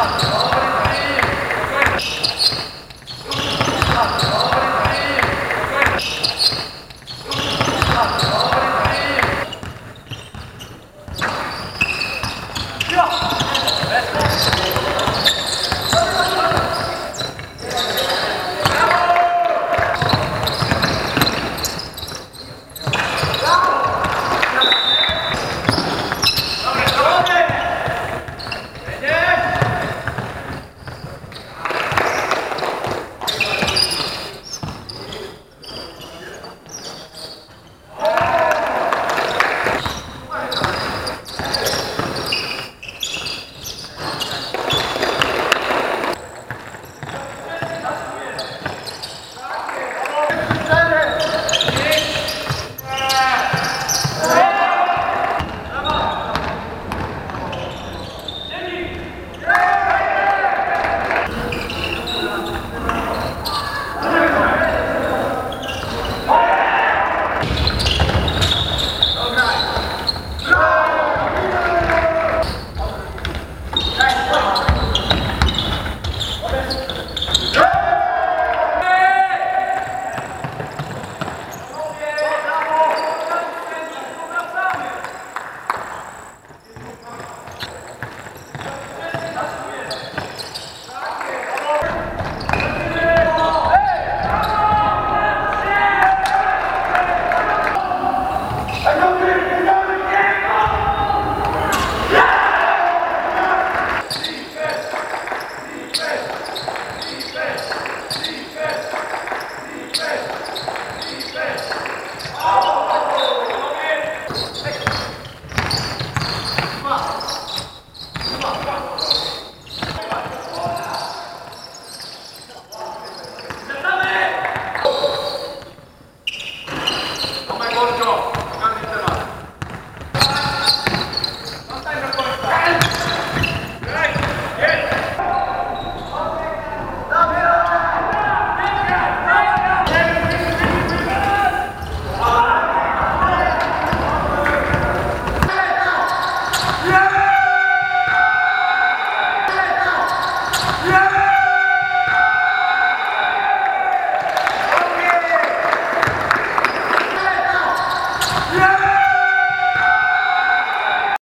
Stop.